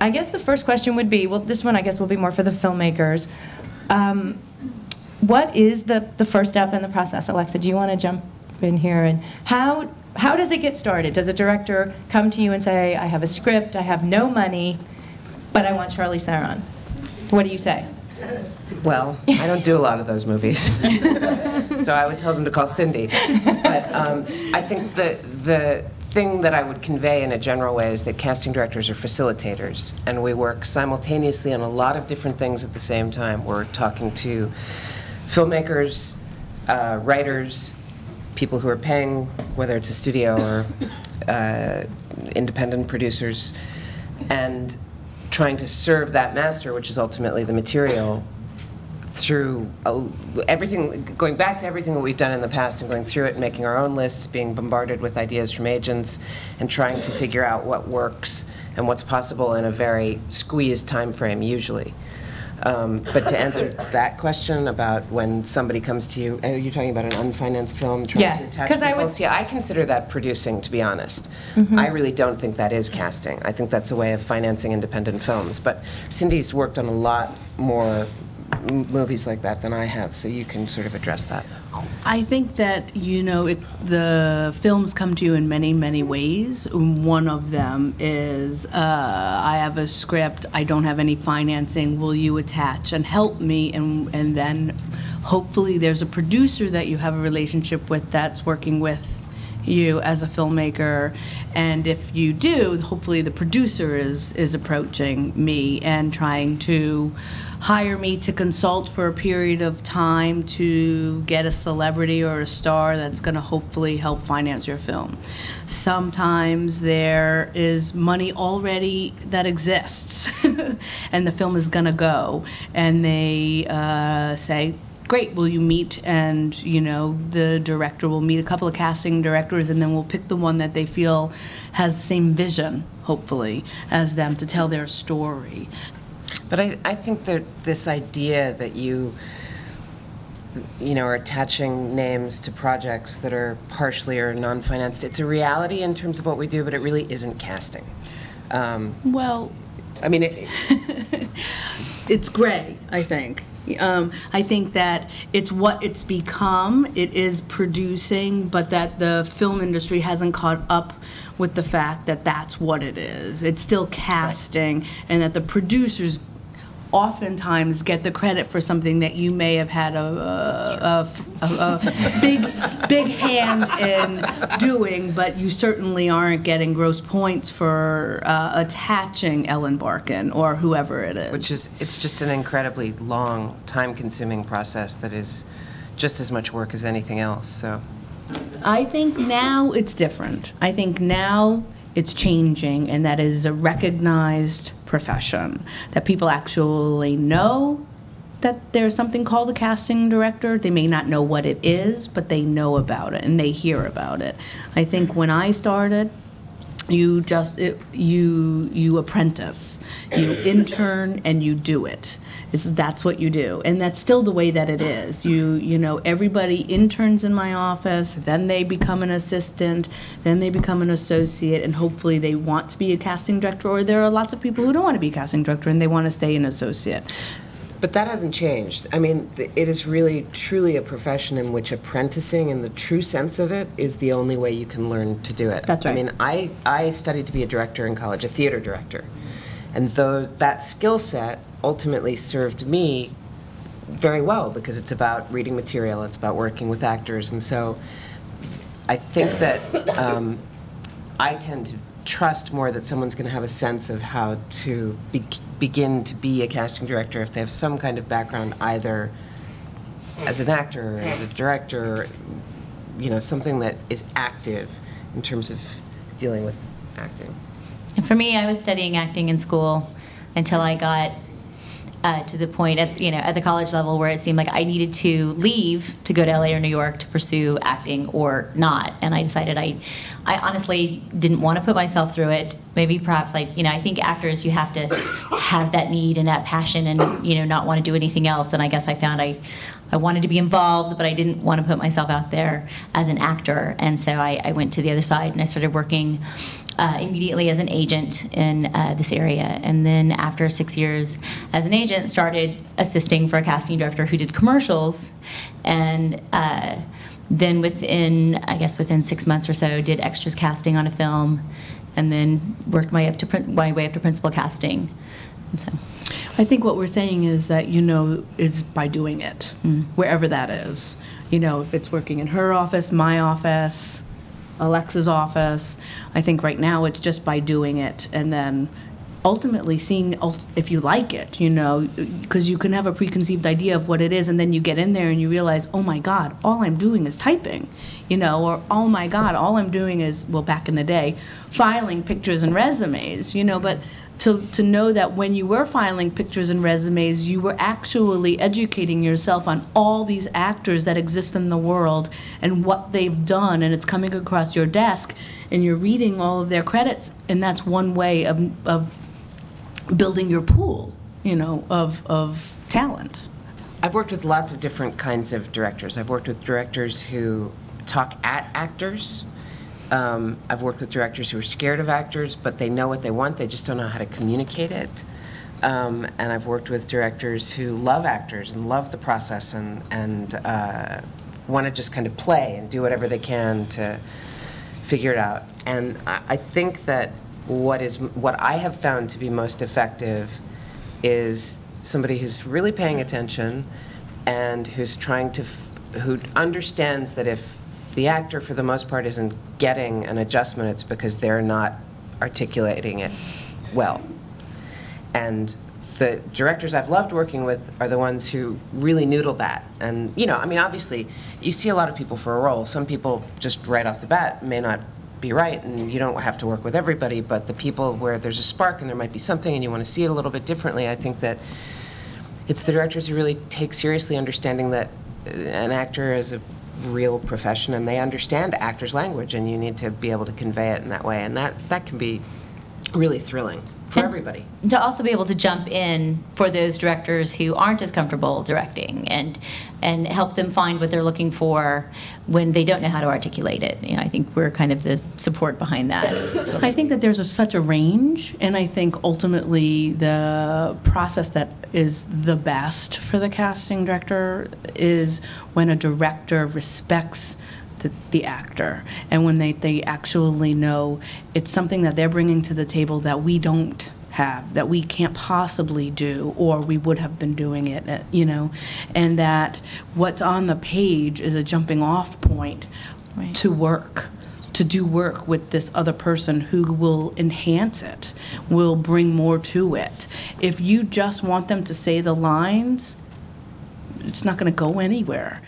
I guess the first question would be, well, this one I guess will be more for the filmmakers. Um, what is the, the first step in the process? Alexa, do you want to jump in here? And how, how does it get started? Does a director come to you and say, I have a script, I have no money, but I want Charlize Theron? What do you say? Well, I don't do a lot of those movies, so I would tell them to call Cindy. But um, I think the the thing that I would convey in a general way is that casting directors are facilitators, and we work simultaneously on a lot of different things at the same time. We're talking to filmmakers, uh, writers, people who are paying, whether it's a studio or uh, independent producers, and trying to serve that master, which is ultimately the material, through a, everything, going back to everything that we've done in the past and going through it and making our own lists, being bombarded with ideas from agents, and trying to figure out what works and what's possible in a very squeezed time frame, usually. Um, but to answer that question about when somebody comes to you, are you talking about an unfinanced film? trying Yes, attach 'cause I would- See, I consider that producing, to be honest. Mm-hmm. I really don't think that is casting. I think that's a way of financing independent films. But Cindy's worked on a lot more movies like that than I have, so you can sort of address that. I think that, you know, it, the films come to you in many, many ways. One of them is uh, I have a script, I don't have any financing, will you attach and help me? And, and then hopefully there's a producer that you have a relationship with that's working with you as a filmmaker. And if you do, hopefully the producer is, is approaching me and trying to hire me to consult for a period of time to get a celebrity or a star that's going to hopefully help finance your film. Sometimes there is money already that exists, and the film is going to go, and they uh, say, great will you meet? And you know the director will meet a couple of casting directors and then we'll pick the one that they feel has the same vision hopefully as them to tell their story. But I, I think that this idea that you, you know, are attaching names to projects that are partially or non-financed, it's a reality in terms of what we do, but it really isn't casting. Um, well I mean, it, it's gray i think um, i think that it's what it's become it is producing but that the film industry hasn't caught up with the fact that that's what it is. It's still casting and that the producers oftentimes get the credit for something that you may have had a, a, a, a, a big big hand in doing, but you certainly aren't getting gross points for uh, attaching Ellen Barkin or whoever it is. which is, it's just an incredibly long, time-consuming process that is just as much work as anything else, so. I think now it's different. I think now it's changing, and that is a recognized profession. That people actually know that there's something called a casting director. They may not know what it is, but they know about it and they hear about it. I think when I started, you just it, you you apprentice, you intern, and you do it. Is that's what you do, and that's still the way that it is. You you know everybody interns in my office, then they become an assistant, then they become an associate, and hopefully they want to be a casting director. Or there are lots of people who don't want to be a casting director and they want to stay an associate. But that hasn't changed. I mean, th- it is really, truly a profession in which apprenticing, in the true sense of it, is the only way you can learn to do it. That's right. I mean, I, I studied to be a director in college, a theater director. And though that skill set ultimately served me very well because it's about reading material, it's about working with actors. And so I think that um, I tend to trust more that someone's going to have a sense of how to be- begin to be a casting director if they have some kind of background either as an actor, or as a director, you know, something that is active in terms of dealing with acting. And for me, I was studying acting in school until I got uh, to the point at you know at the college level where it seemed like I needed to leave to go to LA or New York to pursue acting or not. And I decided I, I honestly didn't want to put myself through it. Maybe perhaps like you know I think actors you have to have that need and that passion and you know not want to do anything else. And I guess I found I. I wanted to be involved, but I didn't want to put myself out there as an actor. And so I, I went to the other side and I started working uh, immediately as an agent in uh, this area. And then after six years as an agent, started assisting for a casting director who did commercials. And uh, then within, I guess within six months or so, did extras casting on a film. And then worked my, up to, prin- my way up to principal casting. And so. I think what we're saying is that, you know, is by doing it, wherever that is. You know, if it's working in her office, my office, Alexa's office, I think right now it's just by doing it and then ultimately seeing if you like it, you know, because you can have a preconceived idea of what it is and then you get in there and you realize, oh my God, all I'm doing is typing, you know, or oh my God, all I'm doing is, well, back in the day, filing pictures and resumes, you know, but to, to know that when you were filing pictures and resumes, you were actually educating yourself on all these actors that exist in the world and what they've done, and it's coming across your desk, and you're reading all of their credits, and that's one way of, of building your pool, you know, of, of talent. I've worked with lots of different kinds of directors. I've worked with directors who talk at actors. Um, I've worked with directors who are scared of actors, but they know what they want, they just don't know how to communicate it. Um, and I've worked with directors who love actors and love the process and, and uh, want to just kind of play and do whatever they can to figure it out. And I, I think that what is what I have found to be most effective is somebody who's really paying attention and who's trying to who understands that if the actor for the most part isn't getting an adjustment it's because they're not articulating it well and the directors I've loved working with are the ones who really noodle that. And, you know, I mean, obviously, you see a lot of people for a role. Some people just right off the bat may not be right, and you don't have to work with everybody, but the people where there's a spark and there might be something and you want to see it a little bit differently, I think that it's the directors who really take seriously understanding that an actor is a real profession and they understand actors' language, and you need to be able to convey it in that way. And that, that can be really thrilling for And everybody. To also be able to jump in for those directors who aren't as comfortable directing and and help them find what they're looking for when they don't know how to articulate it. You know, I think we're kind of the support behind that. I think that there's a, such a range, and I think ultimately the process that is the best for the casting director is when a director respects the, the actor and when they, they actually know it's something that they're bringing to the table that we don't have that we can't possibly do or we would have been doing it uh, you know and that what's on the page is a jumping off point Right. to work to do work with this other person who will enhance it, will bring more to it. If you just want them to say the lines, it's not going to go anywhere.